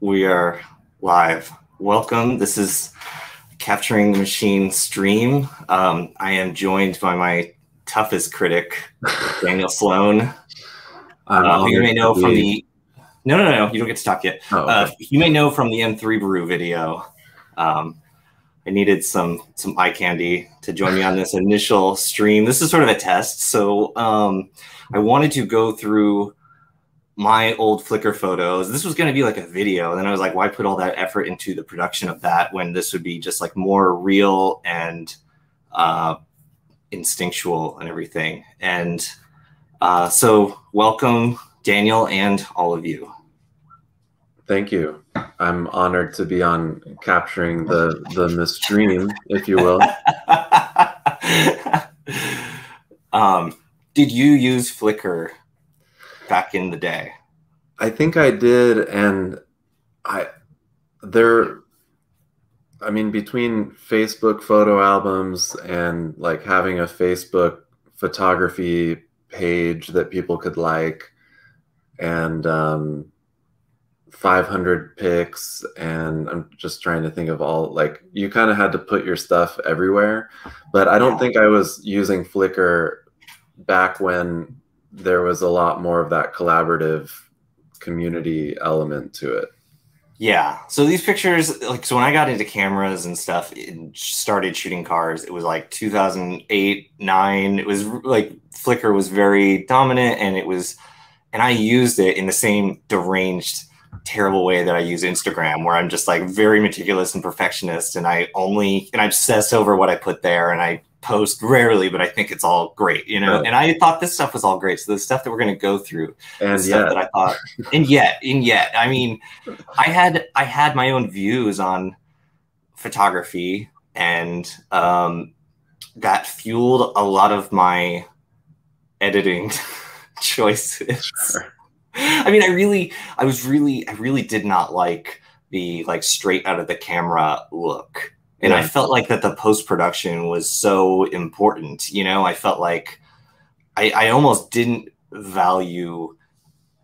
we are live. Welcome. This is Capturing the Machine stream. Um, I am joined by my toughest critic, Daniel Sloan. Uh, you may know from the no, no, no, you don't get to talk yet. Oh, okay. uh, you may know from the M3BARU video. Um, I needed some some eye candy to join me on this initial stream. This is sort of a test, so um, I wanted to go through my old Flickr photos. This was going to be like a video. And then I was like, why put all that effort into the production of that when this would be just like more real and uh, instinctual and everything. And uh, so, welcome, Daniel, and all of you. Thank you. I'm honored to be on capturing the the, stream, if you will. um, did you use Flickr back in the day? I think I did, and I there. I mean, between Facebook photo albums and like having a Facebook photography page that people could like, and um, 500px, and I'm just trying to think of all like you kind of had to put your stuff everywhere, but I don't think I was using Flickr back when there was a lot more of that collaborative community element to it. Yeah. So these pictures, like, so when I got into cameras and stuff and started shooting cars, it was like 2008, nine. It was like Flickr was very dominant and it was, and I used it in the same deranged, terrible way that I use Instagram, where I'm just like very meticulous and perfectionist. And I only, and I obsess over what I put there and I post rarely, but I think it's all great, you know. Right. And I thought this stuff was all great. So the stuff that we're going to go through, and yet, that I thought, and yet, and yet, I mean, I had I had my own views on photography, and um, that fueled a lot of my editing choices. Sure. I mean, I really, I was really, I really did not like the like straight out of the camera look and yeah. I felt like that the post production was so important. You know, I felt like I, I almost didn't value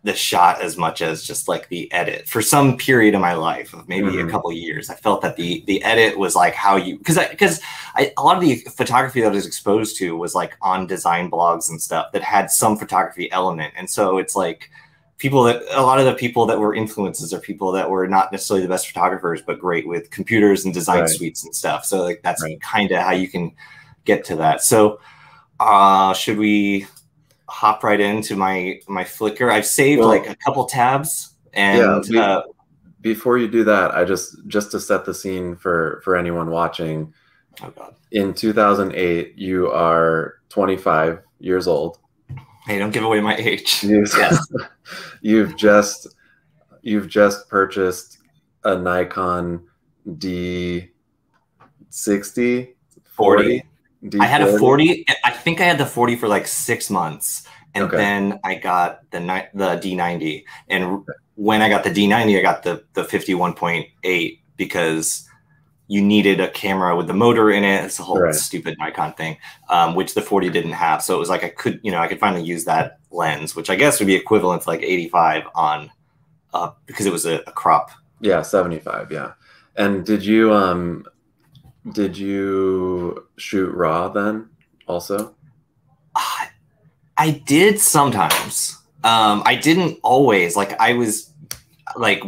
the shot as much as just like the edit for some period of my life of maybe mm-hmm. a couple years i felt that the the edit was like how you because i because a lot of the photography that i was exposed to was like on design blogs and stuff that had some photography element and so it's like people that a lot of the people that were influences are people that were not necessarily the best photographers, but great with computers and design right. suites and stuff. So like that's right. kind of how you can get to that. So uh, should we hop right into my my Flickr? I've saved well, like a couple tabs and. Yeah, uh, before you do that, I just just to set the scene for for anyone watching. Oh God. In 2008, you are 25 years old. Hey, don't give away my age. You've, yes. you've just you've just purchased a Nikon D60 40. 40. I had a 40. I think I had the 40 for like six months. And okay. then I got the the D90. And when I got the D90, I got the the 51.8 because you needed a camera with the motor in it. It's a whole right. stupid Nikon thing, um, which the 40 didn't have. So it was like I could, you know, I could finally use that lens, which I guess would be equivalent to like 85 on, uh, because it was a, a crop. Yeah, 75. Yeah. And did you um, did you shoot raw then also? Uh, I did sometimes. Um, I didn't always. Like I was like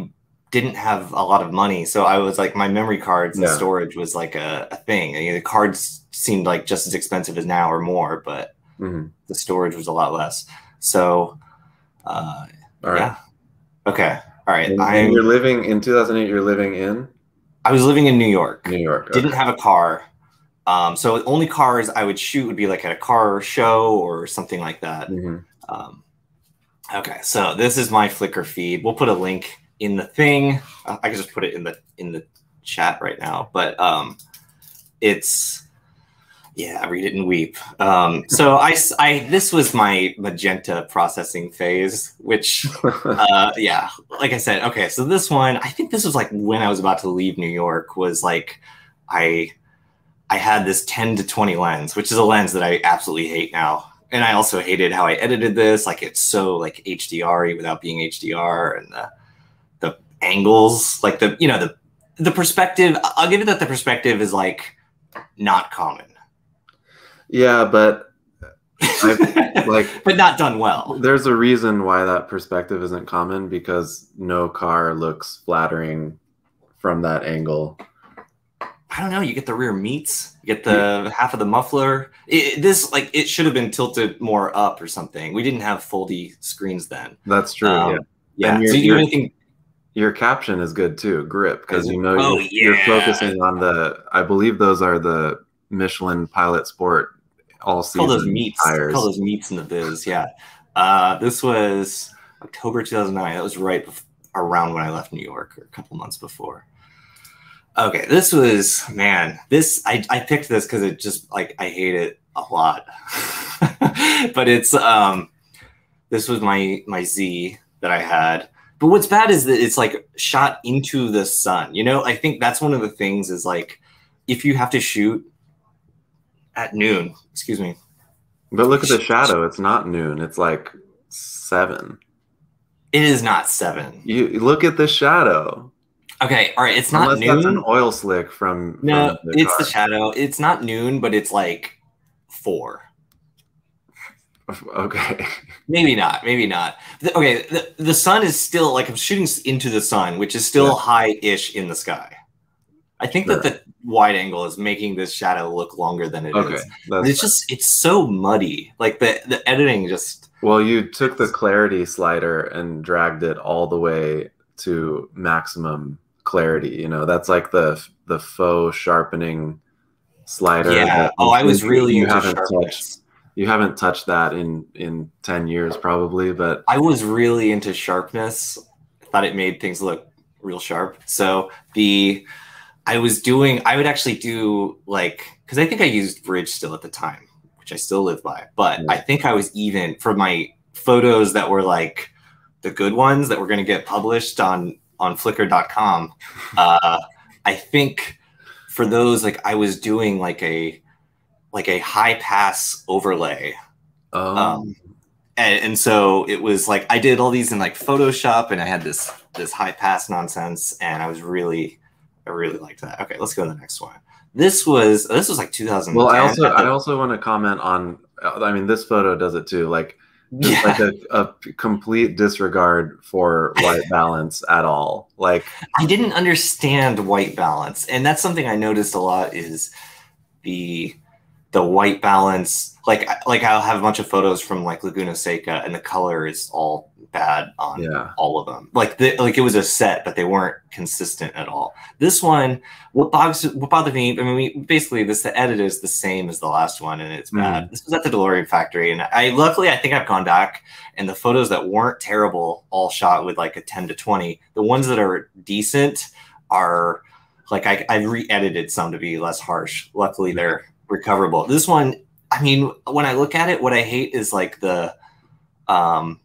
didn't have a lot of money, so I was like my memory cards and storage was like a, a thing. I mean, the cards seemed like just as expensive as now or more, but mm-hmm. the storage was a lot less. So, uh, yeah. Okay. All right. And, you're living in 2008. You're living in. I was living in New York. New York. Okay. Didn't have a car. Um, so the only cars I would shoot would be like at a car show or something like that. Mm-hmm. Um, okay, so this is my Flickr feed. We'll put a link in the thing. I can just put it in the in the chat right now, but um, it's yeah, read it and weep. Um, so I, I this was my magenta processing phase, which uh, yeah, like I said, okay. So this one, I think this was like when I was about to leave New York. Was like I I had this 10 to 20 lens, which is a lens that I absolutely hate now. And I also hated how I edited this. Like it's so like HDR without being HDR and the angles, like the you know the the perspective. I'll give it that the perspective is like not common. Yeah, but like, but not done well. There's a reason why that perspective isn't common because no car looks flattering from that angle. I don't know. You get the rear meats, you get the half of the muffler. It, this like it should have been tilted more up or something. We didn't have foldy screens then. That's true. Um, yeah. Yeah. So you anything? Your caption is good too, grip, because you know oh, you're, yeah. you're focusing on the. I believe those are the Michelin Pilot Sport all season call those meats. Tires. Call those meats in the biz. Yeah. Uh, this was October 2009. That was right before, around when I left New York, or a couple months before. Okay, this was man. This I I picked this because it just like I hate it a lot, but it's um, this was my my Z that I had. But what's bad is that it's like shot into the sun. You know, I think that's one of the things is like if you have to shoot at noon. Excuse me. But look at the shadow. It's not noon. It's like seven. It is not seven. You look at the shadow. Okay, all right. It's not Unless noon. That's an oil slick from. No, from the it's car. the shadow. It's not noon, but it's like four. Okay. Maybe not. Maybe not. The, okay, the, the sun is still like I'm shooting into the sun, which is still yeah. high-ish in the sky. I think sure. that the wide angle is making this shadow look longer than it okay, is. It's just it's so muddy. Like the the editing just. Well, you took the clarity slider and dragged it all the way to maximum clarity. You know, that's like the the faux sharpening slider. Yeah. Oh, I was really you haven't touched. You haven't touched that in in ten years probably, but I was really into sharpness. I thought it made things look real sharp. So the I was doing, I would actually do like, because I think I used Bridge still at the time, which I still live by. But I think I was even for my photos that were like the good ones that were going to get published on on Flickr.com. Uh, I think for those, like I was doing like a like a high pass overlay. Oh. Um, and, and so it was like I did all these in like Photoshop, and I had this this high pass nonsense, and I was really I really liked that. Okay, let's go to the next one. This was this was like 2000. Well, I also I also want to comment on. I mean, this photo does it too. Like, yeah. like a, a complete disregard for white balance at all. Like, I didn't understand white balance, and that's something I noticed a lot. Is the the white balance like like I'll have a bunch of photos from like Laguna Seca, and the color is all bad on yeah. all of them. Like the, like it was a set, but they weren't consistent at all. This one, what bothers what bothered me, I mean, we, basically this the edit is the same as the last one, and it's bad. Mm. This was at the DeLorean factory, and I luckily I think I've gone back and the photos that weren't terrible, all shot with like a ten to twenty. The ones that are decent are like I, I re-edited some to be less harsh. Luckily, they're recoverable. This one, I mean, when I look at it, what I hate is like the um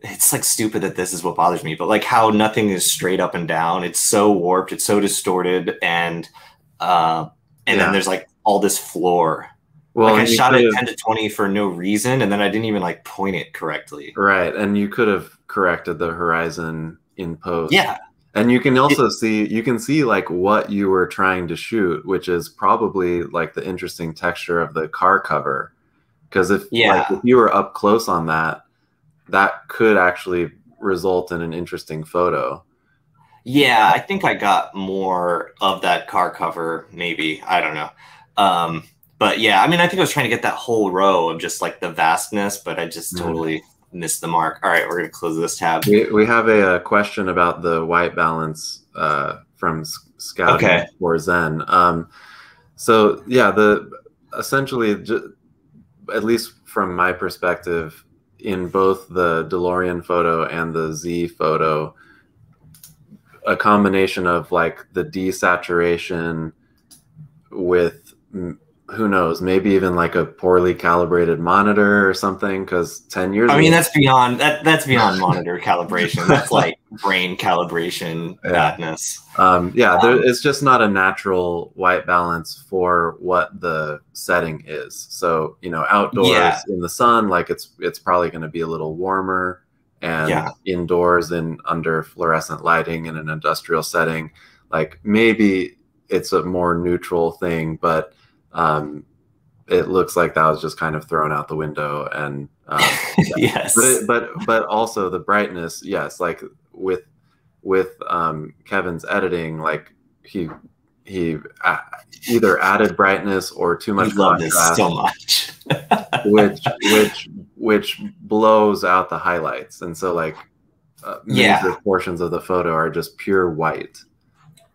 it's like stupid that this is what bothers me, but like how nothing is straight up and down. It's so warped, it's so distorted, and uh, and yeah. then there's like all this floor. Well, like I shot it ten to twenty for no reason, and then I didn't even like point it correctly. Right, and you could have corrected the horizon in post. Yeah, and you can also see you can see like what you were trying to shoot, which is probably like the interesting texture of the car cover. Because if yeah. Like, if you were up close on that, that could actually result in an interesting photo. Yeah, I think I got more of that car cover, maybe. I don't know. Um, but yeah, I mean, I think I was trying to get that whole row of just like the vastness, but I just mm. Missed the mark. All right, we're going to close this tab. We, we have a, a question about the white balance uh, from Scout okay. or Zen. Um, so yeah, the essentially, at least from my perspective, in both the DeLorean photo and the Z photo, a combination of like the desaturation with who knows, maybe even like a poorly calibrated monitor or something. Because ten years, I mean, that's beyond that. That's beyond monitor calibration. That's like brain calibration yeah. madness. Um, yeah, um, there, it's just not a natural white balance for what the setting is. So you know, outdoors yeah. in the sun, like it's it's probably going to be a little warmer and Yeah. indoors in under fluorescent lighting in an industrial setting, like maybe it's a more neutral thing, but um, it looks like that was just kind of thrown out the window. And um, yes. but it, but but also the brightness, yes, like with with um, Kevin's editing, like he he a- either added brightness or too much contrast, so much. which which which blows out the highlights, and so like uh, major Yeah. portions of the photo are just pure white.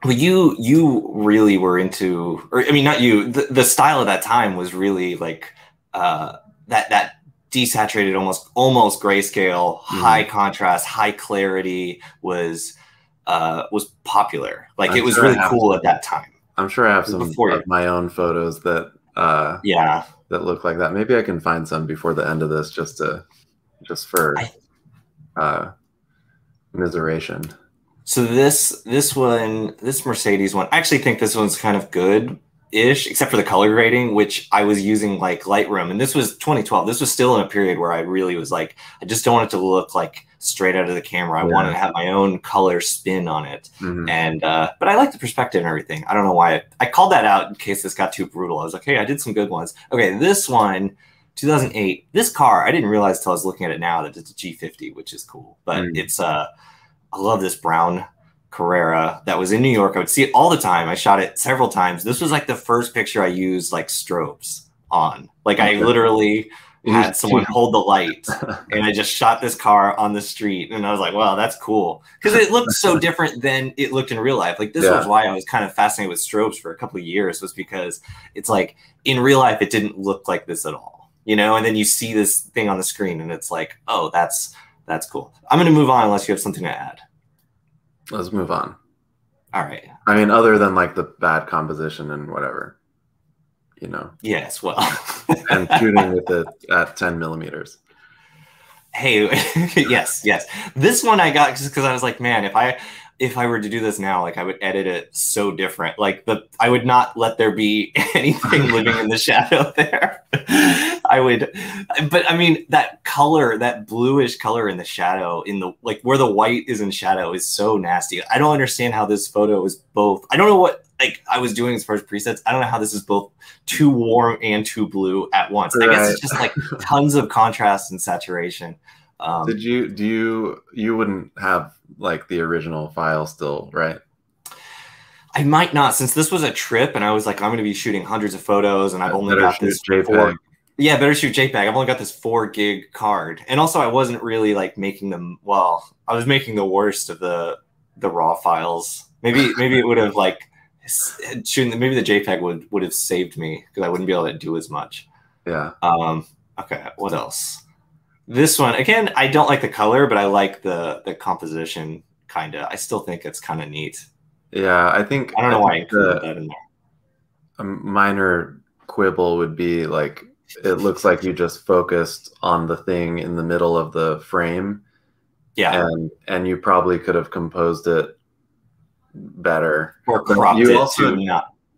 Well, you you really were into, or I mean, not you. The, the style of that time was really like uh, that that desaturated, almost almost grayscale, Mm-hmm. high contrast, high clarity was uh, was popular. Like I'm it was sure really cool some. at that time. I'm sure I have some Before you- of my own photos that uh, Yeah, that look like that. Maybe I can find some before the end of this, just to just for I- uh, miseration. So this this one, this Mercedes one, I actually think this one's kind of good ish, except for the color grading, which I was using like Lightroom, and this was 2012. This was still in a period where I really was like, I just don't want it to look like straight out of the camera. I Yeah. wanted to have my own color spin on it, Mhm. and uh, but I like the perspective and everything. I don't know why I, I called that out in case this got too brutal. I was like, hey, I did some good ones. Okay, this one. 2008. This car, I didn't realize till I was looking at it now that it's a G50, which is cool. But Mm. it's uh I love this brown Carrera that was in New York. I would see it all the time. I shot it several times. This was like the first picture I used like strobes on. Like I literally had someone hold the light and I just shot this car on the street and I was like, wow, that's cool. Because it looked so different than it looked in real life. Like this Yeah. was why I was kind of fascinated with strobes for a couple of years, was because it's like in real life it didn't look like this at all. You know, and then you see this thing on the screen and it's like, oh, that's that's cool. I'm gonna move on unless you have something to add. Let's move on. All right. I mean, other than like the bad composition and whatever, you know, Yes, well. and shooting with it at 10 millimeters. hey, yes, yes. This one I got just because I was like, man, if I if I were to do this now, like I would edit it so different. Like the I would not let there be anything living in the shadow there. I would, but I mean that color, that bluish color in the shadow, in the like where the white is in shadow, is so nasty. I don't understand how this photo is both. I don't know what like I was doing as far as presets. I don't know how this is both too warm and too blue at once. I guess it's just like tons of contrast and saturation. Um, Did you, do you, you wouldn't have like the original file still, right? I might not, since this was a trip, and I was like, I'm going to be shooting hundreds of photos, and I've only got this JPEG. four. Yeah, better shoot JPEG. I've only got this four gig card, and also I wasn't really like making them. Well, I was making the worst of the the raw files. Maybe maybe it would have like shooting. Maybe the JPEG would would have saved me because I wouldn't be able to do as much. Yeah. Um, okay, what else? This one again. I don't like the color, but I like the the composition. Kinda. I still think it's kind of neat. Yeah. I think, I don't know why I included the, that in there. a minor quibble would be like it looks like you just focused on the thing in the middle of the frame Yeah, and and you probably could have composed it better or cropped you it also-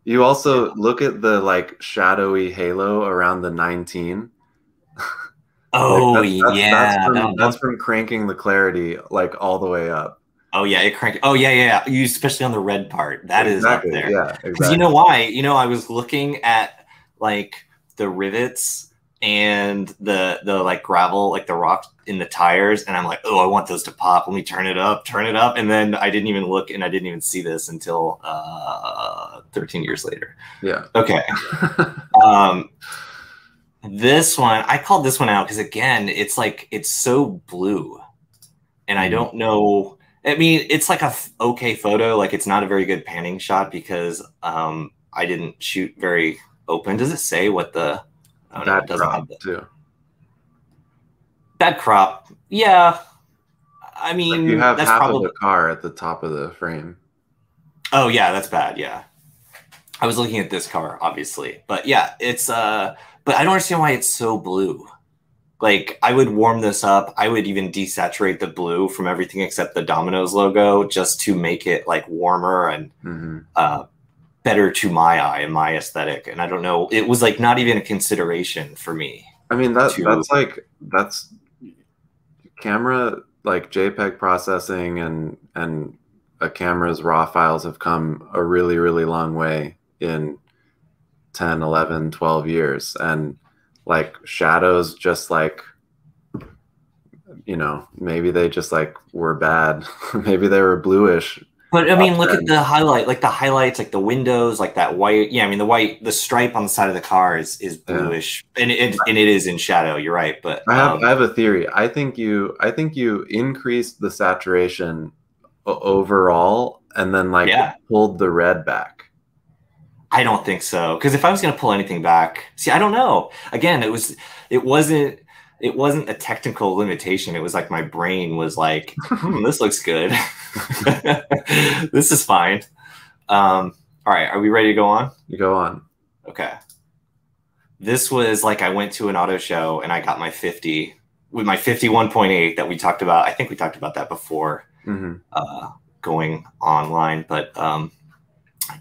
you also look at the like shadowy halo around the 19 Oh Like, that's- that's- yeah, that's from, that- that's from cranking the clarity like all the way up oh yeah, it cranked. Oh yeah, yeah, yeah. You especially on the red part. That is exactly up there. yeah exactly you know why? You know, I was looking at like the rivets and the the like gravel, like the rock in the tires, and I'm like, oh, I want those to pop. Let me turn it up, turn it up, and then I didn't even look, and I didn't even see this until uh, 13 years later. yeah Okay. Um, this one, I called this one out because again, it's like it's so blue, and I Mhm. don't know. I mean, it's like a f- okay photo. Like it's not a very good panning shot because um, I didn't shoot very open. Does it say what the? Oh, no, it doesn't have crop the too that crop. Yeah, I Like, mean, you have that's half probably. of the car at the top of the frame Oh yeah, that's bad. Yeah. I was looking at this car, obviously. But yeah, it's uh but I don't understand why it's so blue. Like I would warm this up. I would even desaturate the blue from everything except the Domino's logo just to make it like warmer and hmm uh better to my eye and my aesthetic. And I don't know, it was like not even a consideration for me. I mean that to- that's like that's camera like JPEG processing and and a camera's raw files have come a really really long way in 10 11 12 years and like shadows just like you know maybe they just like were bad maybe they were bluish but I mean, look at the highlight, like the highlights, like the windows, like that white. Yeah, I mean, the white, the stripe on the side of the car is is bluish, yeah. and it and it is in shadow. You're right, but I have um, I have a theory. I think you I think you increased the saturation overall, and then like yeah. pulled the red back. I don't think so, because if I was going to pull anything back, see, I don't know. Again, it was it wasn't it wasn't a technical limitation. It was like my brain was like, hmm, this looks good. this is fine. Um, all right, are we ready to go on? You go on. Okay. This was like I went to an auto show and I got my 50 with my 51.8 that we talked about. I think we talked about that before mm-hmm. uh, going online, but um,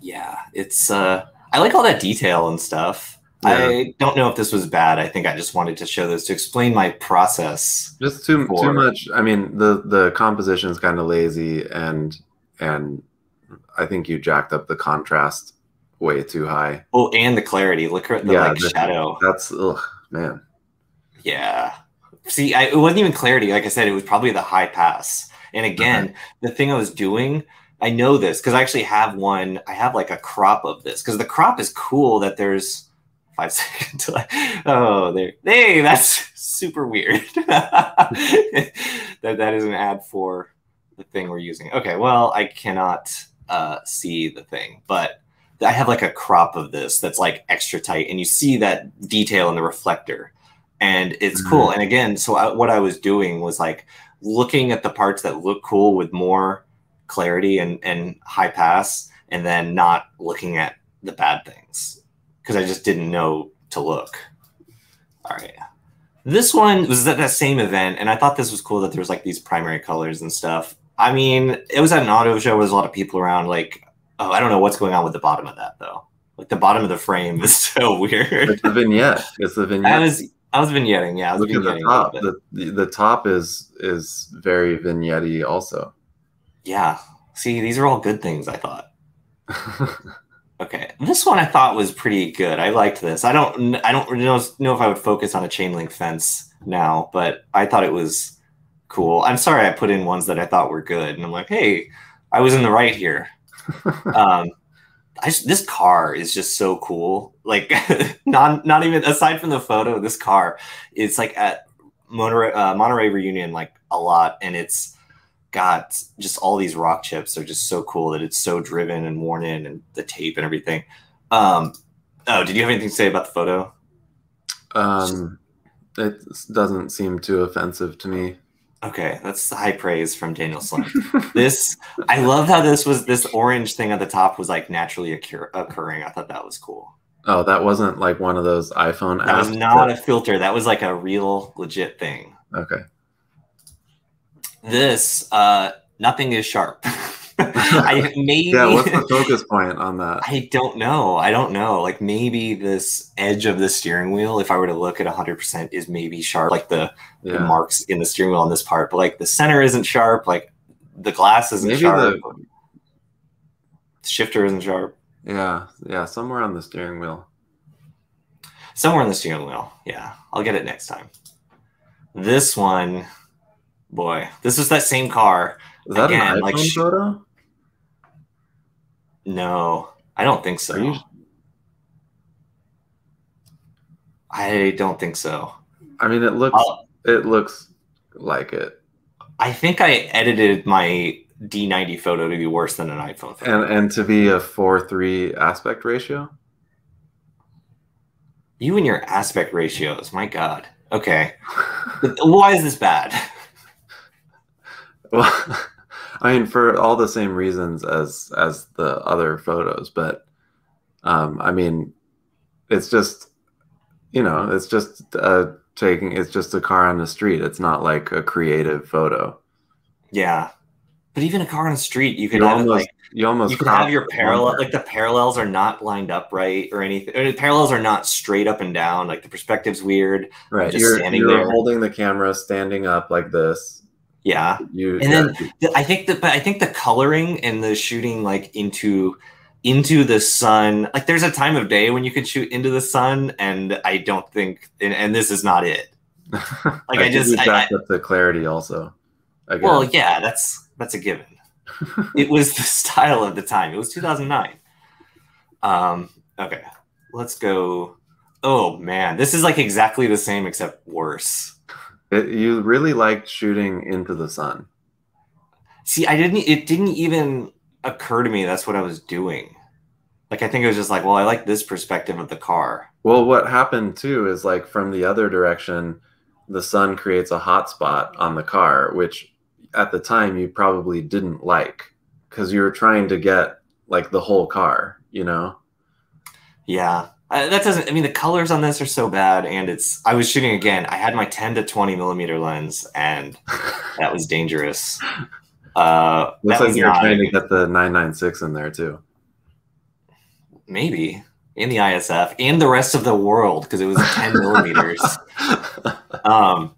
yeah, it's uh, I like all that detail and stuff. Yeah. I don't know if this was bad. I think I just wanted to show this to explain my process. Just too for... too much. I mean, the the composition is kind of lazy, and and I think you jacked up the contrast way too high. Oh, and the clarity. Look at the yeah, like, shadow. That's ugh, man. Yeah. See, I, it wasn't even clarity. Like I said, it was probably the high pass. And again, uh-huh. the thing I was doing, I know this because I actually have one. I have like a crop of this because the crop is cool. That there's five seconds. oh, there. Hey, that's super weird. that that is an ad for the thing we're using. Okay, well, I cannot uh, see the thing, but I have like a crop of this that's like extra tight, and you see that detail in the reflector, and it's mm-hmm. cool. And again, so I, what I was doing was like looking at the parts that look cool with more clarity and and high pass, and then not looking at the bad things because I just didn't know to look. All right. This one was at that same event, and I thought this was cool that there was like these primary colors and stuff. I mean, it was at an auto show. There was a lot of people around. Like, oh, I don't know what's going on with the bottom of that though. Like the bottom of the frame is so weird. It's the vignette. It's the vignette. I was I was vignetting. Yeah, I was Look at the top. The, the, the top is is very vignette also. Yeah. See, these are all good things. I thought. Okay, this one I thought was pretty good. I liked this. I don't, I don't know, know if I would focus on a chain link fence now, but I thought it was cool. I'm sorry I put in ones that I thought were good, and I'm like, hey, I was in the right here. um, I just, this car is just so cool. Like, not not even aside from the photo, this car, it's like at Monterey, uh, Monterey reunion like a lot, and it's got just all these rock chips are just so cool that it's so driven and worn in and the tape and everything. Um, oh, did you have anything to say about the photo? Um, it doesn't seem too offensive to me. Okay, that's high praise from Daniel Sloan. this, I love how this was this orange thing at the top was like naturally occur- occurring. I thought that was cool. Oh, that wasn't like one of those iPhone. That was not a filter. That was like a real legit thing. Okay. This, uh, nothing is sharp. I maybe yeah. What's the focus point on that? I don't know. I don't know. Like maybe this edge of the steering wheel, if I were to look at 100, percent is maybe sharp, like the, yeah. the, marks in the steering wheel on this part. But like the center isn't sharp. Like the glass isn't maybe sharp. The... shifter isn't sharp. Yeah, yeah, somewhere on the steering wheel. Somewhere on the steering wheel. Yeah, I'll get it next time. This one boy, this is that same car. Is that Again, an iPhone like, photo? No, I don't think so. You... I don't think so. I mean, it looks I'll... it looks like it. I think I edited my D90 photo to be worse than an iPhone photo. And and to be a 4-3 aspect ratio? You and your aspect ratios, my god. Okay. Why is this bad? Well, I mean, for all the same reasons as as the other photos, but um, I mean, it's just you know, it's just uh, taking. It's just a car on the street. It's not like a creative photo. Yeah, but even a car on the street, you could you have almost, like you almost you could have your parallel like the parallels are not lined up right or anything. Or the parallels are not straight up and down. Like the perspective's weird. Right, you're, you're holding the camera standing up like this, Yeah, You and then the, I think that, but I think the coloring and the shooting like into into the sun, like there's a time of day when you can shoot into the sun, and I don't think, and, and this is not it. like I just- I- backed up the clarity also. Well, yeah, that's that's a given. it was the style of the time. It was 2009. Um, okay, let's go. Oh man, this is like exactly the same except worse. It- you really liked shooting into the sun. See, I didn't. It didn't even occur to me that's what I was doing. Like, I think it was just like, well, I like this perspective of the car. Well, what happened too is like from the other direction, the sun creates a hot spot on the car, which at the time you probably didn't like because you were trying to get like the whole car, you know? Yeah, uh, that doesn't. I mean, the colors on this are so bad, and it's. I was shooting again. I had my 10 to 20 millimeter lens, and that was dangerous. Uh, Looks that like you're trying to get the 996 in there too. maybe in the ISF and the rest of the world because it was 10 millimeters. Um,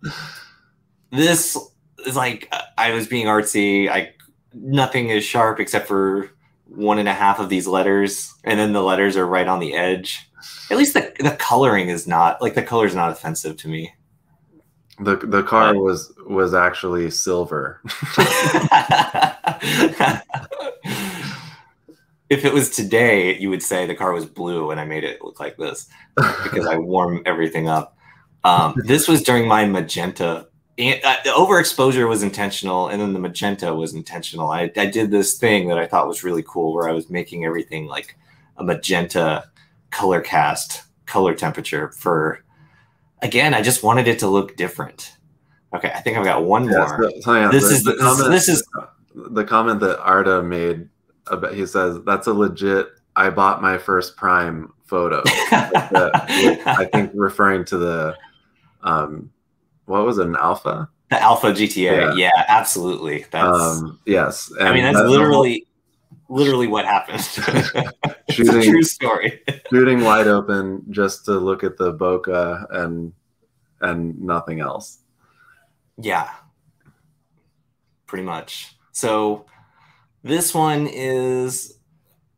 this is like I was being artsy. I nothing is sharp except for one and a half of these letters, and then the letters are right on the edge. At least the the coloring is not like the color is not offensive to me. The the car was was actually silver. if it was today, you would say the car was blue and I made it look like this because I warm everything up. Um, this was during my magenta. And, uh, the overexposure was intentional, and then the magenta was intentional. I, I did this thing that I thought was really cool, where I was making everything like a magenta color cast, color temperature for. Again, I just wanted it to look different. Okay, I think I've got one Yeah, more. so- so, yeah, This the- is the this- this is- the comment that Arda made about he says that's a legit I bought my first prime photo. Like the- I think referring to the um what was it, an Alfa? The Alfa GTA. Yeah. Yeah, absolutely. That's. Um yes. I mean, that's whole literally, literally what happened. it's a Shooting- true story. shooting wide open just to look at the bokeh and and nothing else. Yeah, pretty much. So this one is.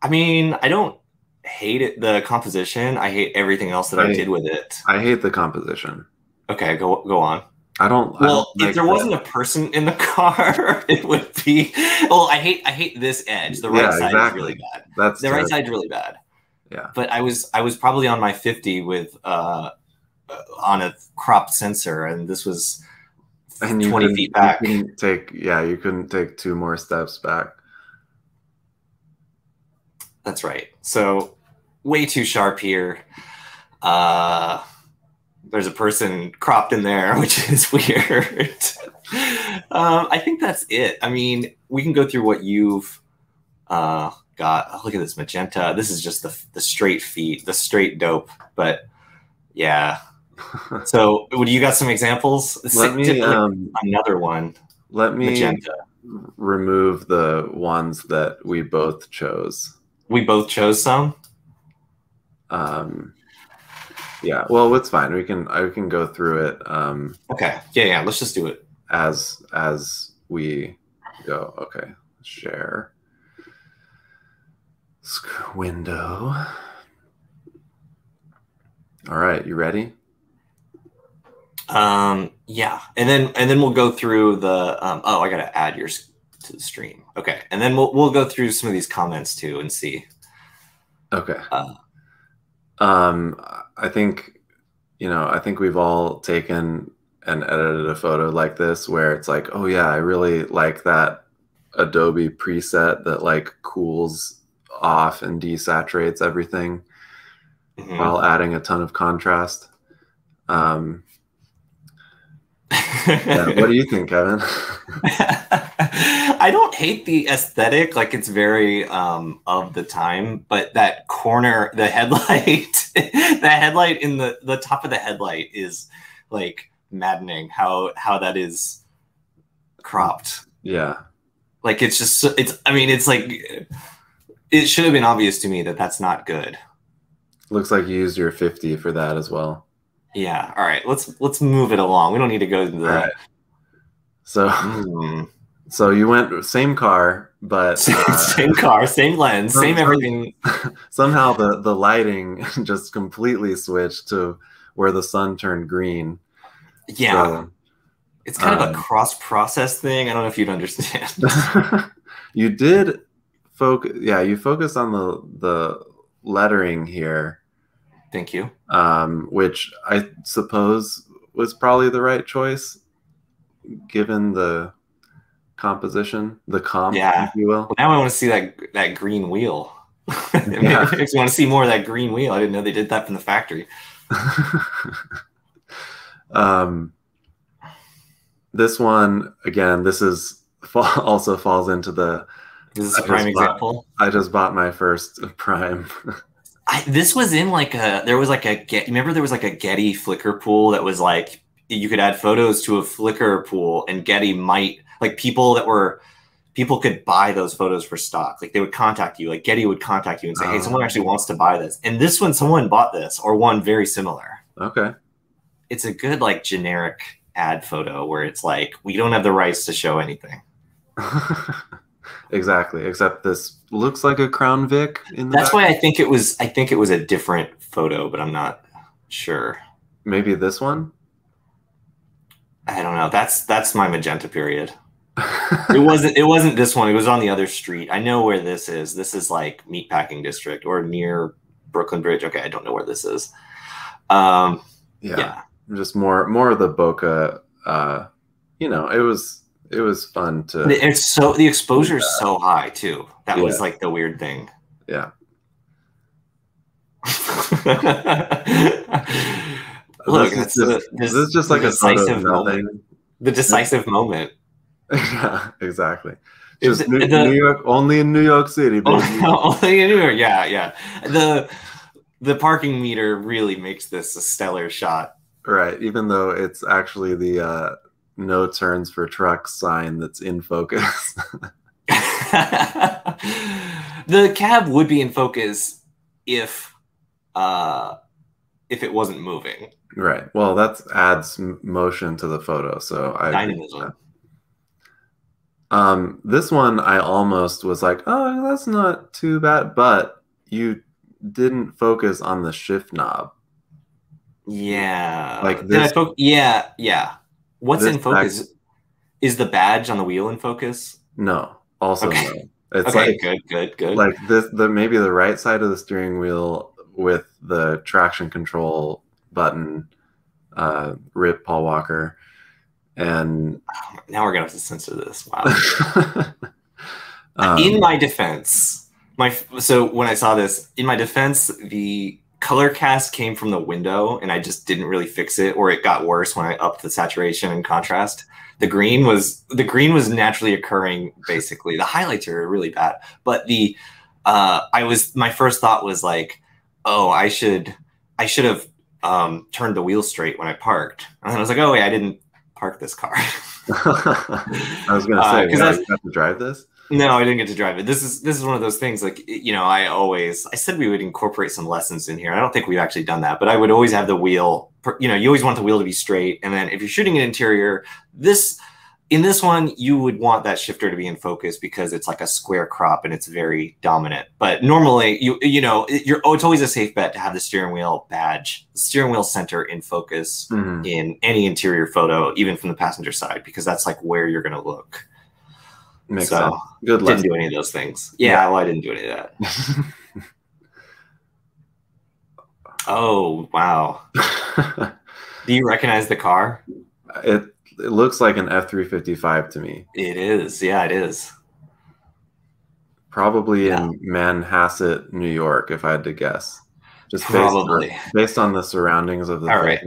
I mean, I don't hate it. The composition. I hate everything else that I I- did with it. I hate the composition. Okay, go go on. I don't I Well, don't if there like wasn't a person in the car, it would be. Well, I hate I hate this edge. The right Yeah, side exactly. is really bad. that's The right terrible. side's really bad. Yeah. But I was I was probably on my 50 with uh, on a crop sensor, and this was and 20 feet back. Take yeah, you couldn't take two more steps back. That's right. So way too sharp here. Uh, there's a person cropped in there, which is weird. um, I think that's it. I mean, we can go through what you've uh, got. Oh, look at this magenta. This is just the the straight feet, the straight dope. But yeah. So, would you got some examples? Let me um another one. let me Magenta. remove the ones that we both chose. We both chose some. Um yeah, well it's fine. We can I can go through it um Okay. Yeah, yeah. Let's just do it. as as we go. Okay. Share. Window. All right, you ready? Um, yeah, and then and then we'll go through the. Um, oh, I gotta add yours to the stream. Okay, and then we'll we'll go through some of these comments too and see. Okay. Uh, Um, I think, you know, I think we've all taken and edited a photo like this where it's like, oh yeah, I really like that Adobe preset that like cools off and desaturates everything mhm. while adding a ton of contrast. Um, yeah, what do you think, Kevin? I don't hate the aesthetic, like it's very um of the time, but that corner, the headlight, the headlight in the the top of the headlight is like maddening how how that is cropped. yeah, Like it's just so- it's I mean it's like it should have been obvious to me that that's not good. looks like you used your 50 for that as well. Yeah. All right. Let's let's move it along. We don't need to go to that. Right. So Mm. so you went same car, but Same, uh, same car, same lens, same everything. somehow the the lighting just completely switched to where the sun turned green. Yeah, So, it's kind of a cross-process thing. I don't know if you'd understand. you did focus yeah you focus on the the lettering here Thank you. um which i suppose was probably the right choice given the composition the comp Yeah. if you will Well, now I want to see that that green wheel. Yeah. I just want to see more of that green wheel. I didn't know they did that from the factory. um this one again this is also falls into the This is a prime bought- example. i just bought my first prime I, this was in like a there was like a get remember there was like a Getty Flickr pool that was like you could add photos to a Flickr pool and Getty might like people that were people could buy those photos for stock. Like they would contact you like Getty would contact you and say hey Oh. someone actually wants to buy this. And this one someone bought this or one very similar. Okay. It's a good like generic ad photo where it's like we don't have the rights to show anything exactly except this looks like a crown vic in the that's back. why I think it was I think it was a different photo but I'm not sure. Maybe this one? I don't know. That's that's my magenta period. It wasn't it wasn't this one. It was on the other street. I know where this is. This is like meatpacking district or near brooklyn bridge. Okay i don't know where this is. Um yeah, yeah, just more more of the bokeh uh you know it was it was fun to it's so the exposure is so high too. That was like the weird thing. Yeah. Look this is just, this, this is just like the a decisive moment. the decisive moment. Yeah exactly. Just New, the- New york only in new york city only in New York. Yeah, yeah. The the parking meter really makes this a stellar shot. right even though it's actually the uh no turns for trucks sign that's in focus the cab would be in focus if uh if it wasn't moving. right well that adds motion to the photo so i Dynamism. Um, this one I almost was like, oh, that's not too bad, but you didn't focus on the shift knob. Yeah. Like Did I this- yeah, yeah. What's this in focus? Is the badge on the wheel in focus? No, also Okay. no. It's okay, like good, good, good. like this the maybe the right side of the steering wheel with the traction control button, uh, rip Paul Walker, and now we're gonna have to censor this. Wow. um, in my defense, my so when I saw this, in my defense, the color cast came from the window, and I just didn't really fix it, or it got worse when I upped the saturation and contrast. The green was the green was naturally occurring. Basically, the highlights are really bad, but the uh, I was my first thought was like, oh, I should I should have um, turned the wheel straight when I parked, and then I was like, oh wait, I didn't park this car. I was gonna Uh, say, 'cause I that's- you have to drive this. No, I didn't get to drive it. This is this is one of those things like you know, I always I said we would incorporate some lessons in here. I don't think we've actually done that, but I would always have the wheel, you know, you always want the wheel to be straight and then if you're shooting an interior, this in this one you would want that shifter to be in focus because it's like a square crop and it's very dominant. But normally you you know, you're oh, it's always a safe bet to have the steering wheel badge, steering wheel center in focus Mhm. in any interior photo, even from the passenger side because that's like where you're going to look. Makes So, sense. Good Didn't lesson. do any of those things. Yeah, Yeah. well, I didn't do any of that. Oh, wow. Do you recognize the car? it it looks like an F three fifty five to me. It is. Yeah, it is. Probably Yeah. in Manhasset, New York, if I had to guess. Just based Probably. on, based on the surroundings of the All right.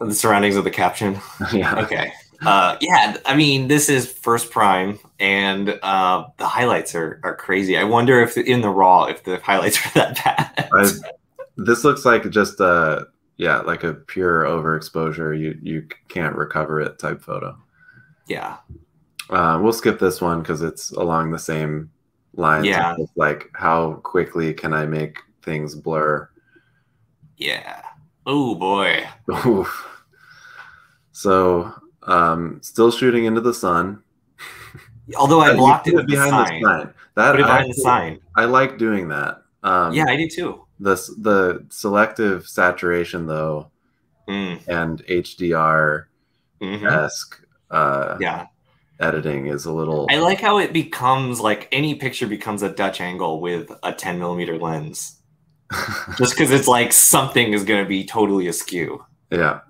The surroundings of the caption. yeah. Okay. Uh, yeah, I mean, this is first prime, and uh, the highlights are, are crazy. I wonder if in the raw, if the highlights are that bad. I, this looks like just a yeah, like a pure overexposure. You you can't recover it type photo. yeah. Uh, we'll skip this one because it's along the same lines. Yeah. like how quickly can I make things blur? Yeah. Oh, boy. So Um, still shooting into the sun. Although I blocked it with the sign. That Put it I, behind the sign. I like doing that. Um, Yeah, I do too. the the selective saturation though Mm, and HDR esque uh, Yeah. editing is a little. I like how it becomes like any picture becomes a Dutch angle with a 10 millimeter lens. Just because it's like something is going to be totally askew. yeah,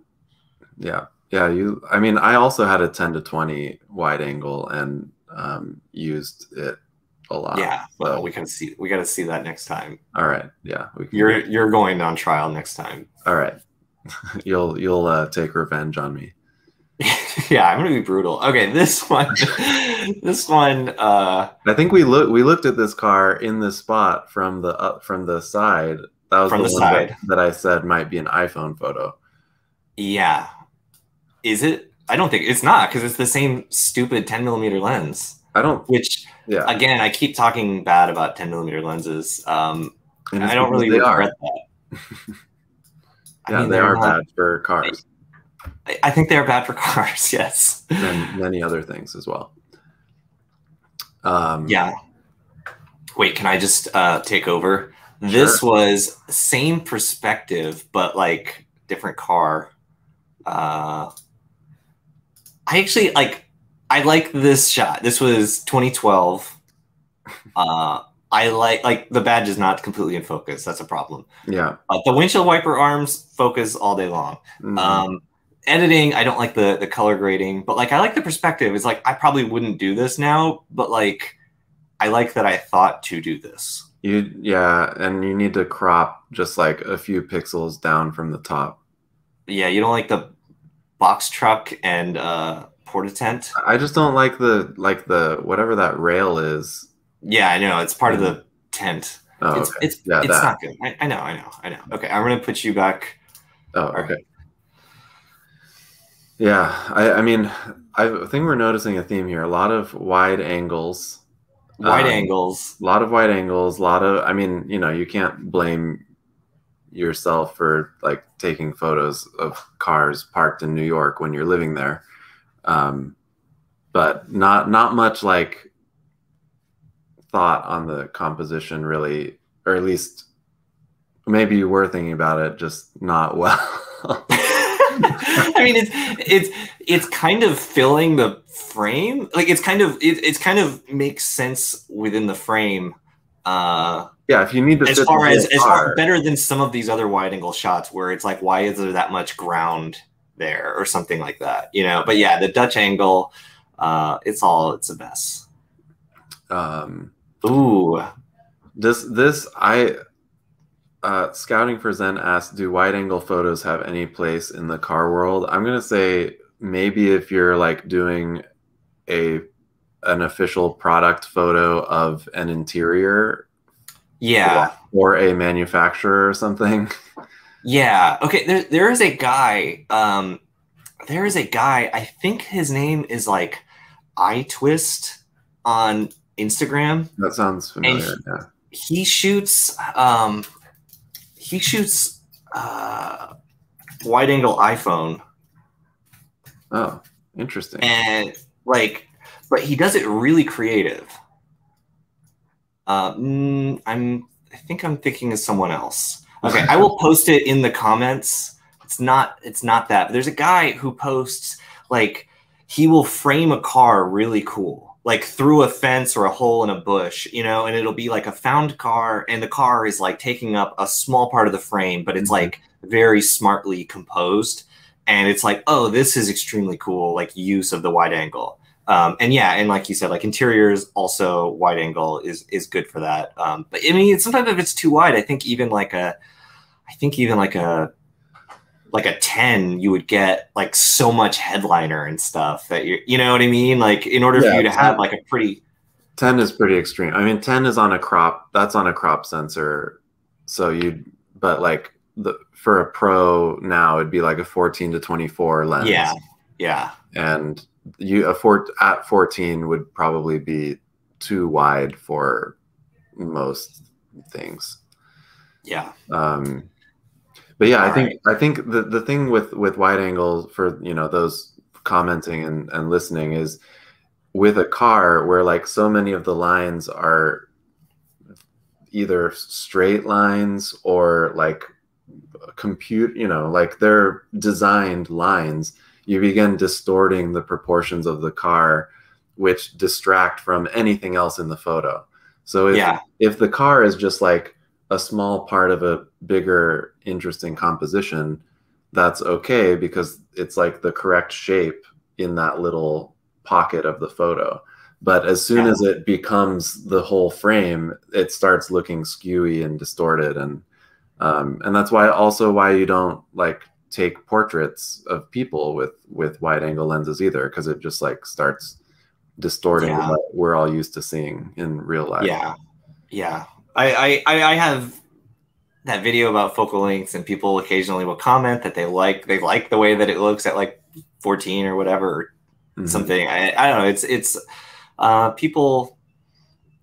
yeah, yeah. You. I mean, I also had a ten to twenty wide angle and um, used it a lot. yeah. Well, so- we gotta see. We gotta see that next time. All right. Yeah. We can, You're you're going on trial next time. all right. you'll you'll uh, take revenge on me. yeah, I'm gonna be brutal. Okay, this one, this one. uh I think we look we looked at this car in the spot from the up from the side. That was From the, the one side. That, that I said might be an iPhone photo. Yeah. Is it? I don't think it's not because it's the same stupid 10 millimeter lens. I don't. Which Yeah. again, I keep talking bad about 10 millimeter lenses. Um, and I don't really they are. regret that. I Yeah, mean, they they're not- bad for cars I- I think they're bad for cars. Yes. and many other things as well. Um, Yeah. Wait, can I just uh, take over? This was same perspective, but like different car. Uh, I actually like. I like this shot. This was 2012. Uh, I like like the badge is not completely in focus. That's a problem. Yeah. Uh, the windshield wiper arms focus all day long. Mhm. Um, editing, I don't like the the color grading, but like I like the perspective. It's like I probably wouldn't do this now, but like I like that I thought to do this. you yeah, and you need to crop just like a few pixels down from the top. Yeah, you don't like the box truck and uh porta tent. I just don't like the like the whatever that rail is. Yeah, I know it's part of the tent. Oh, it's okay. it's Yeah, it's that. not good. I, I know, I know, I know. Okay, I'm gonna put you back. Oh, okay. Yeah, I, I mean, I think we're noticing a theme here. A lot of wide angles, Wide Um, angles. a lot of wide angles, a lot of. I mean, you know, you can't blame yourself for like taking photos of cars parked in New York when you're living there, um, but not not much like thought on the composition, really, or at least maybe you were thinking about it, just not well. I mean, it's it's it's kind of filling the frame. Like it's kind of it, it's kind of makes sense within the frame. Uh, Yeah, if you need to as far as as far better than some of these other wide angle shots where it's like, why is there that much ground there or something like that? You know. But yeah, the Dutch angle, uh, it's all it's a mess. um, Ooh, this this I uh, scouting for Zen asked, do wide angle photos have any place in the car world? I'm gonna say maybe if you're like doing a an official product photo of an interior yeah. or a manufacturer or something. Yeah. Okay. There, there is a guy. Um, there is a guy. I think his name is like I Twist on Instagram. That sounds familiar. And- yeah. He shoots. Um, he shoots uh, wide angle iPhone, Oh, interesting. and like, but he does it really creative. Uh, mm, I'm. I think I'm thinking of someone else. Okay, I will post it in the comments. It's not. It's not that. But there's a guy who posts like he will frame a car really cool, like through a fence or a hole in a bush, you know, and it'll be like a found car, and the car is like taking up a small part of the frame, but it's Mhm. like very smartly composed, and it's like, oh, this is extremely cool, like use of the wide angle. Um, and yeah, and like you said, like interiors also wide angle is is good for that. Um, but I mean, sometimes if it's too wide, I think even like a, I think even like a, like a ten, you would get like so much headliner and stuff that you you know what I mean. Like in order for you to 10 have like a pretty 10 is pretty extreme. I mean, 10 is on a crop. That's on a crop sensor. So you'd, but like the for a pro now, it'd be like a 14 to 24 lens. yeah yeah And you a four at 14 would probably be too wide for most things. yeah Um, but yeah, I All think I think the the thing with with wide angle for you know those commenting and, and listening is with a car where like so many of the lines are either straight lines or like compute you know like they're designed lines you begin distorting the proportions of the car which distract from anything else in the photo so if, Yeah. if the car is just like a small part of a bigger interesting composition that's okay because it's like the correct shape in that little pocket of the photo but as soon Yeah. as it becomes the whole frame it starts looking skewy and distorted and um, and that's why also why you don't like take portraits of people with with wide angle lenses either because it just like starts distorting Yeah. what we're all used to seeing in real life Yeah, yeah. I, I I have that video about focal lengths, and people occasionally will comment that they like they like the way that it looks at like 14 or whatever or Mhm. something. I, I don't know. It's it's uh, people.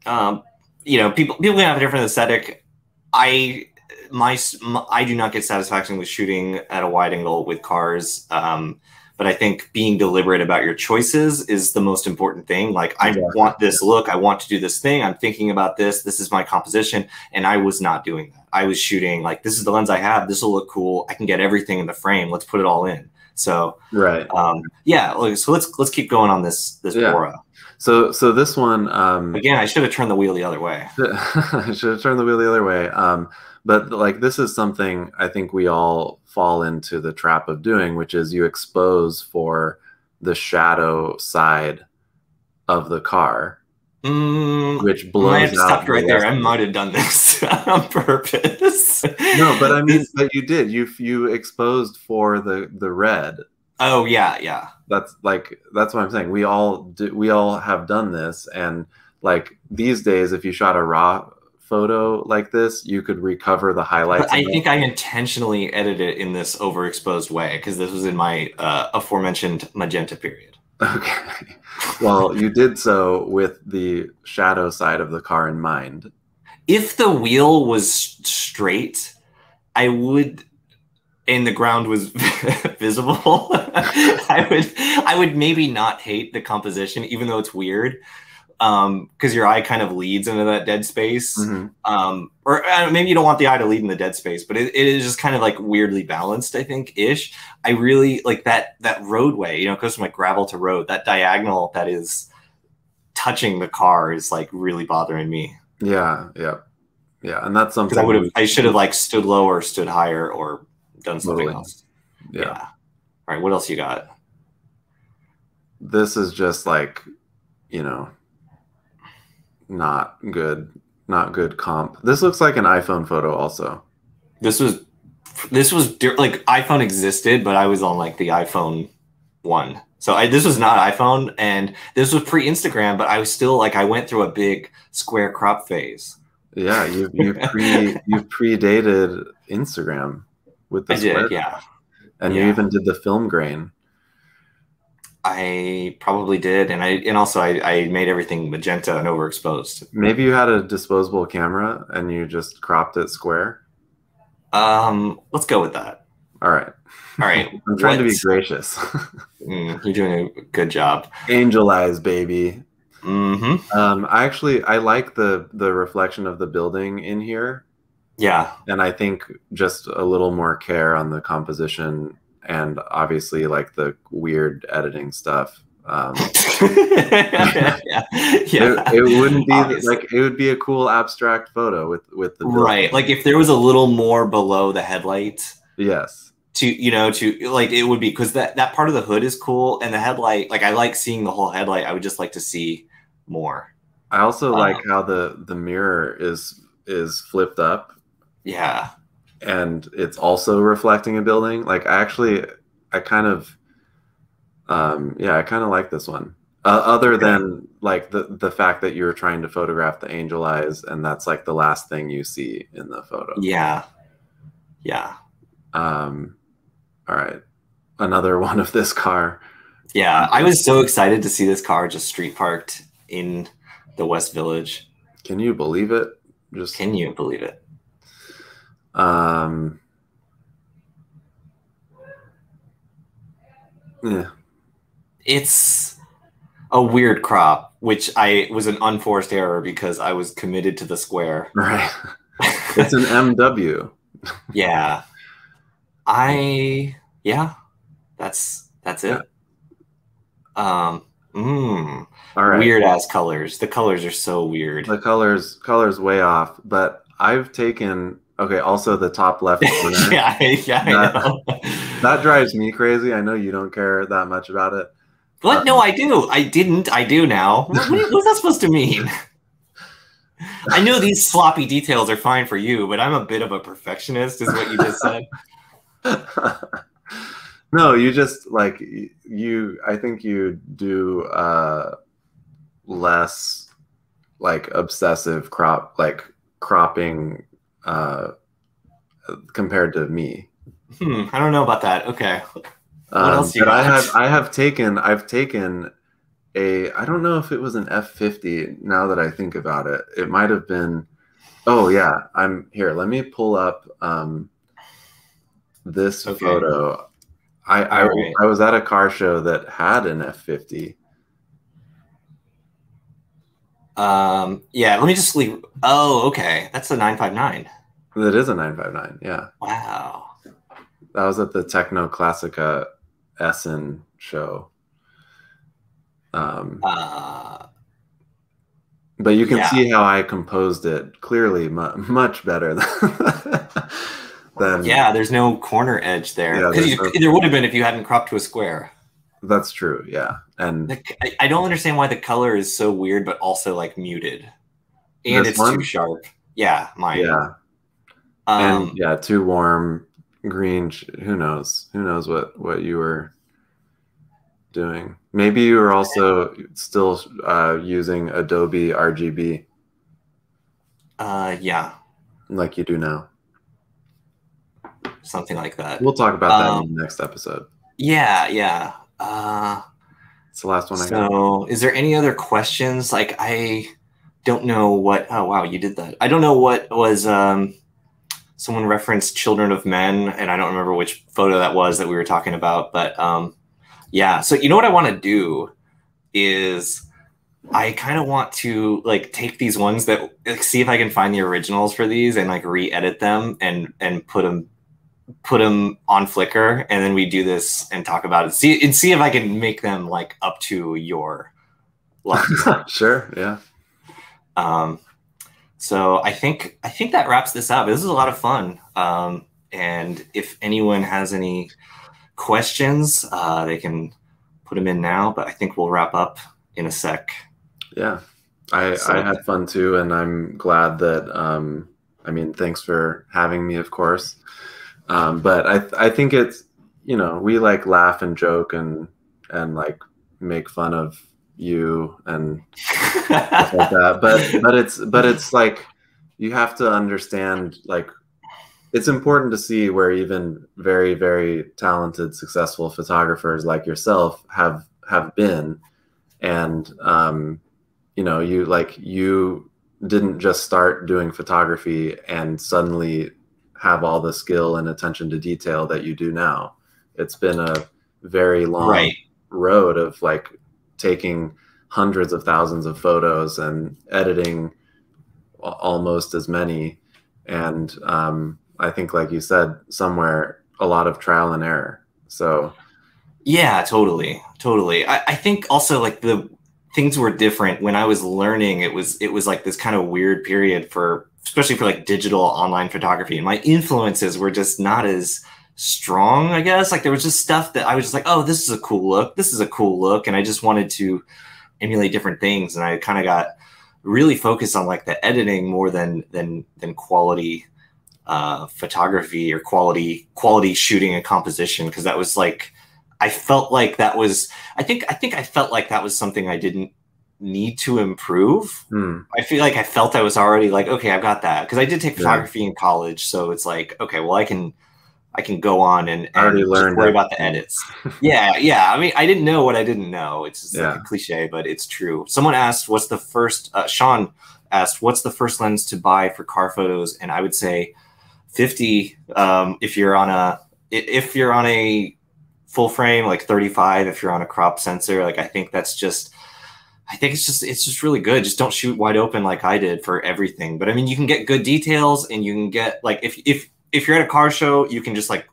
Um, you know, people people can have a different aesthetic. I my, I do not get satisfaction with shooting at a wide angle with cars. Um, but I think being deliberate about your choices is the most important thing. Like, I want this look. I want to do this thing. I'm thinking about this. This is my composition. And I was not doing that. I was shooting like, this is the lens I have. This will look cool. I can get everything in the frame. Let's put it all in. So, right um, yeah. So let's let's keep going on this this Yeah. Bora. so so this one um Again, I should have turned the wheel the other way. I should have turned the wheel the other way. Um, but like this is something I think we all fall into the trap of doing, which is you expose for the shadow side of the car, Mm, which I blows have to out. stop you the right there. I might have done this on purpose. No, but I mean, but you did. You you exposed for the the red. oh yeah, yeah. That's like that's what I'm saying. We all do. We all have done this, and like these days, if you shot a raw photo like this, you could recover the highlights. But I think I intentionally edited it in this overexposed way because this was in my uh, aforementioned magenta period. Okay. Well, you did so with the shadow side of the car in mind. If the wheel was straight, I would, and the ground was visible. I would, I would maybe not hate the composition, even though it's weird, because your eye kind of leads into that dead space. Mhm. um, or uh, maybe you don't want the eye to lead in the dead space, but it, it is just kind of like weirdly balanced. I think ish. I really like that that roadway. You know, it goes from like gravel to road. That diagonal that is touching the car is like really bothering me Yeah, yeah, yeah, and that's something. I would have I should have like stood lower, stood higher, or done something Totally. else. Yeah. All right. What else you got? this is just like, you know, not good, not good comp. This looks like an iPhone photo, also. This was this was like iPhone existed, but I was on like the iPhone one. So I, this was not iPhone, and this was pre Instagram, but I was still like I went through a big square crop phase. Yeah, you you pre you predated Instagram with the I did, yeah. and you even did the film grain. I probably did, and I and also I, I made everything magenta and overexposed. Maybe you had a disposable camera and you just cropped it square. Um, let's go with that. All right. All right, I'm trying to be gracious. Mm, you're doing a good job. Angel eyes, baby. hmm Um, I actually I like the the reflection of the building in here, Yeah, and I think just a little more care on the composition and obviously like the weird editing stuff. Um, yeah, yeah. it, it wouldn't be Obviously. like it would be a cool abstract photo with with the building. right. Like if there was a little more below the headlight, yes to you know to like it would be because that that part of the hood is cool and the headlight like i like seeing the whole headlight i would just like to see more I also like Um, how the the mirror is is flipped up yeah and it's also reflecting a building. Like I actually, I kind of, um, yeah, I kind of like this one. Uh, other than like the the fact that you're trying to photograph the angel eyes, and that's like the last thing you see in the photo. yeah yeah Um, all right, another one of this car. yeah i was so excited to see this car just street parked in the west village Can you believe it? Just can you believe it um, yeah. it's a weird crop, which I was an unforced error because I was committed to the square. Right. it's an MW. yeah. I yeah. That's that's it. Um mm, All right. weird ass colors. The colors are so weird. The colors colors way off, but I've taken okay, also the top left corner. yeah, yeah, I That- know. That drives me crazy. I know you don't care that much about it. What? No, I do. I didn't. I do now. What, what- what's that supposed to mean? I know these sloppy details are fine for you, but I'm a bit of a perfectionist, is what you just said. no, you just like you I think you do uh less like obsessive crop like cropping uh compared to me. Hmm, I don't know about that. Okay. Um, else but I have I have taken I've taken a I don't know if it was an F fifty now that I think about it. It might have been oh yeah, I'm here. Let me pull up um this Okay. photo. I I, right. I was at a car show that had an F fifty. Um, yeah, let me just leave. Oh, okay. That's a 959. That is a nine five nine, yeah. Wow. That was at the Techno Classica Essen show. Um Uh, But you can Yeah. see how I composed it clearly mu- much better than, than yeah, there's no corner edge there. Yeah, no- there would have been if you hadn't cropped to a square. That's true. Yeah. And The, I, I don't understand why the color is so weird, but also like muted. And it's one? too sharp. Yeah, mine. yeah. Um, and yeah, too warm, green. Who knows? Who knows what, what you were doing? Maybe you were also still uh, using Adobe RGB uh, yeah, like you do now. something like that. We'll talk about that Um, in the next episode. Yeah, yeah. Uh, It's the last one I got. so, is there any other questions? Like, I don't know what. Oh, wow, you did that. I don't know what was. Um, someone referenced "Children of Men," and I don't remember which photo that was that we were talking about. But um, yeah. So you know what I want to do is I kind of want to like take these ones that like see if I can find the originals for these and like re-edit them and and put them put them on Flickr and then we do this and talk about it. See and see if I can make them like up to your level. sure. Yeah. um, so I think I think that wraps this up. This is a lot of fun. Um, and if anyone has any questions, uh, they can put them in now. But I think we'll wrap up in a sec. Yeah, I, So- I had fun too, and I'm glad that. Um, I mean, thanks for having me, of course. Um, but I I think it's you know we like laugh and joke and and like make fun of you and stuff like that. But but it's but it's like you have to understand like it's important to see where even very very talented successful photographers like yourself have have been and um you know you like you didn't just start doing photography and suddenly have all the skill and attention to detail that you do now it's been a very long right. road of like taking hundreds of thousands of photos and editing almost as many and um, i think like you said somewhere a lot of trial and error so Yeah, totally, totally. I, I think also like the things were different when I was learning. It was it was like this kind of weird period for especially for like digital online photography, and my influences were just not as strong. I guess like there was just stuff that I was just like, oh, this is a cool look. This is a cool look, and I just wanted to emulate different things, and I kind of got really focused on like the editing more than than than quality uh, photography or quality quality shooting and composition because that was like I felt like that was I think I think I felt like that was something I didn't need to improve. hmm, I feel like I felt I was already like okay, I've got that because I did take Yeah. photography in college, so it's like okay, well I can I can go on and, I already learned worry it. about the edits. yeah, yeah. I mean, I didn't know what I didn't know. It's just like a cliche, but it's true. Someone asked, "What's the first?" Uh, Sean asked, "What's the first lens to buy for car photos?" And I would say fifty um, if you're on a if you're on a full frame, like 35 if you're on a crop sensor. Like I think that's just I think it's just it's just really good. Just don't shoot wide open like I did for everything. But I mean, you can get good details, and you can get like if if if you're at a car show, you can just like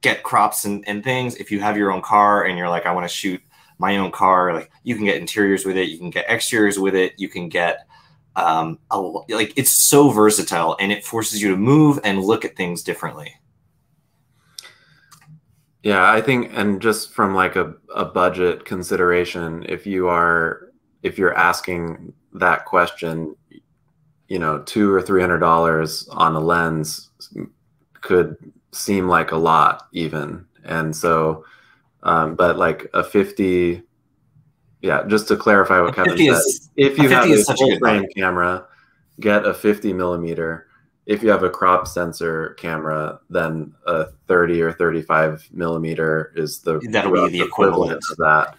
get crops and, and things. If you have your own car and you're like, I want to shoot my own car, like you can get interiors with it, you can get exteriors with it, you can get um a, like it's so versatile and it forces you to move and look at things differently. Yeah, I think, and just from like a, a budget consideration, if you are if you're asking that question, you know, two or three hundred dollars on a lens could seem like a lot, even. And so, um, but like a fifty, yeah, just to clarify what Kevin said, is, if you a have a full frame camera, get a fifty millimeter. If you have a crop sensor camera, then a 30 or 35 millimeter is the that'll be the equivalent of that.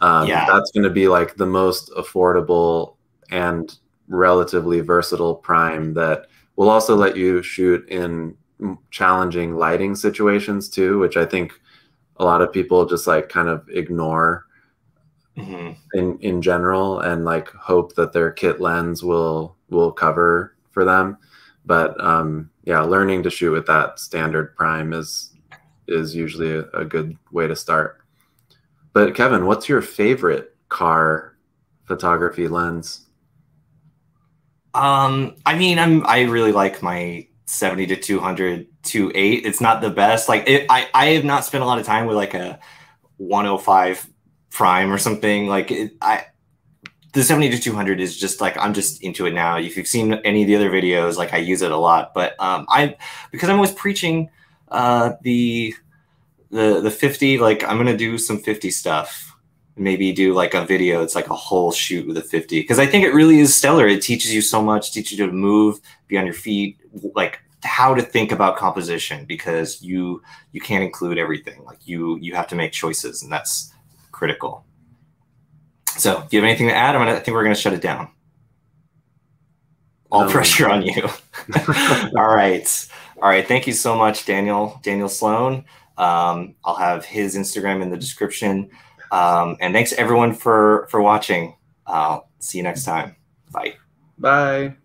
Um, yeah. That's going to be like the most affordable and relatively versatile prime that will also let you shoot in challenging lighting situations too, which I think a lot of people just like kind of ignore mm-hmm. in in general and like hope that their kit lens will will cover for them. But um, yeah, learning to shoot with that standard prime is is usually a, a good way to start. But Kevin, what's your favorite car photography lens? Um, I mean, I'm I really like my 70 to 200 to 8. It's not the best. Like it, I I have not spent a lot of time with like a 105 prime or something. Like it, I the 70 to 200 is just like I'm just into it now. If you've seen any of the other videos, like I use it a lot. But um, I because I'm always preaching uh, the the the 50 like i'm gonna do some 50 stuff. Maybe do like a video it's like a whole shoot with a 50 because i think it really is stellar. It teaches you so much teaches you to move be on your feet like how to think about composition because you you can't include everything. Like you you have to make choices and that's critical. So do you have anything to add? I'm gonna, i think we're going to shut it down. All um, pressure on you. All right. All right. Thank you so much daniel daniel sloan um, I'll have his Instagram in the description. Um, and thanks everyone for for watching. I'll see you next time. Bye. Bye.